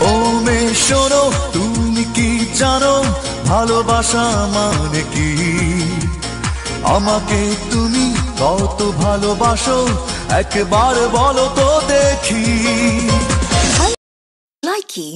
ও মে শোনো, তুমি কি জানো, ভালোবাসা মানে কি? আমাকে তুমি কত ভালোবাসো, একবার বলো তো দেখি। Likey